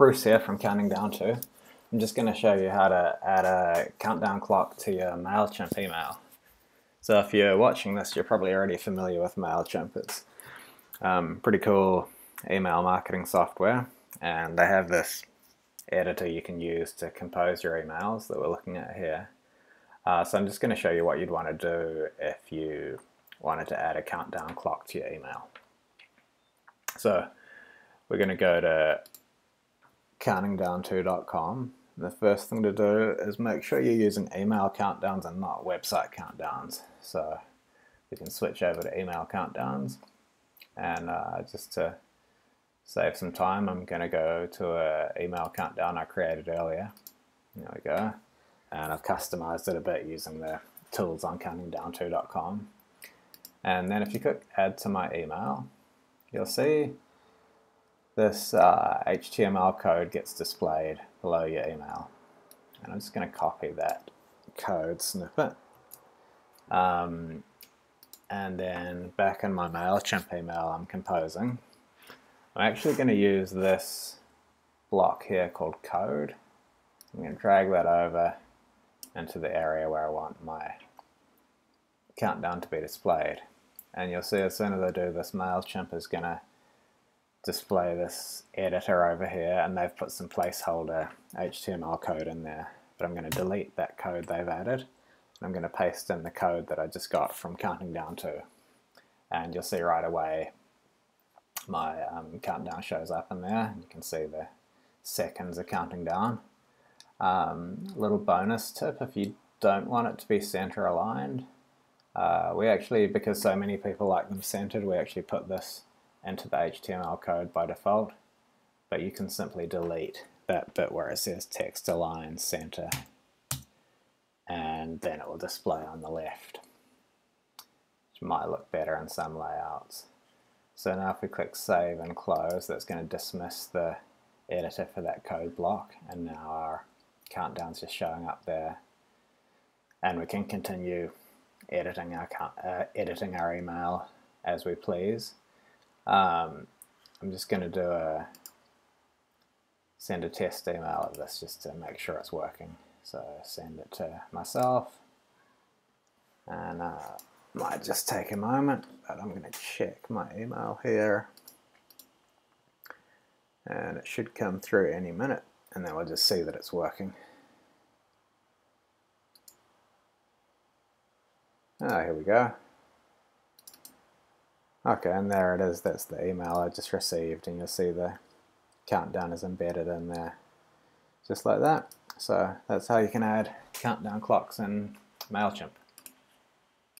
Bruce here from Counting Down To. I'm just going to show you how to add a countdown clock to your MailChimp email. So if you're watching this, you're probably already familiar with MailChimp. It's um, pretty cool email marketing software, and they have this editor you can use to compose your emails that we're looking at here. Uh, so I'm just going to show you what you'd want to do if you wanted to add a countdown clock to your email. So we're going to go to countingdownto.com. The first thing to do is make sure you're using email countdowns and not website countdowns. So we can switch over to email countdowns and uh, just to save some time I'm going to go to an email countdown I created earlier. There we go. And I've customized it a bit using the tools on countingdownto.com. And then if you click add to my email, you'll see this uh, HTML code gets displayed below your email. And I'm just going to copy that code snippet. Um, and then back in my MailChimp email I'm composing, I'm actually going to use this block here called code. I'm going to drag that over into the area where I want my countdown to be displayed. And you'll see as soon as I do this, MailChimp is going to display this editor over here and they've put some placeholder HTML code in there. But I'm going to delete that code they've added. And I'm going to paste in the code that I just got from counting down to. And you'll see right away my um, countdown shows up in there. You can see the seconds are counting down. Um, little bonus tip, if you don't want it to be center aligned, uh, we actually, because so many people like them centered, we actually put this into the HTML code by default, but you can simply delete that bit where it says text align center and then it will display on the left which might look better in some layouts. So now if we click save and close that's going to dismiss the editor for that code block and now our countdown's just showing up there and we can continue editing our, uh, editing our email as we please. Um, I'm just going to do a send a test email of this just to make sure it's working. So send it to myself and uh, might just take a moment but I'm going to check my email here and it should come through any minute and then we'll just see that it's working. Ah, here we go. Okay, and there it is. That's the email I just received, and you'll see the countdown is embedded in there, just like that. So that's how you can add countdown clocks in MailChimp.